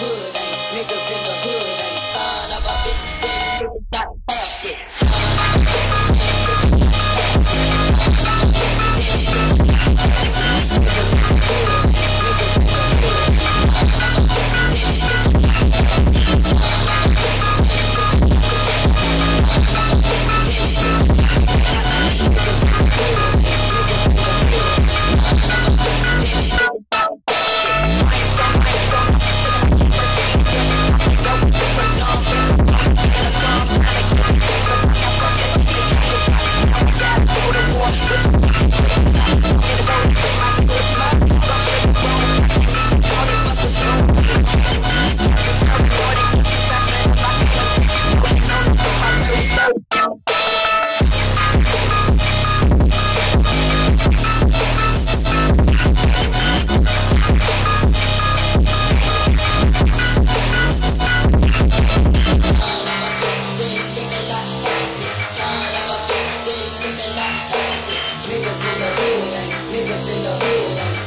Hood Niggas in the hood niggas in the hood.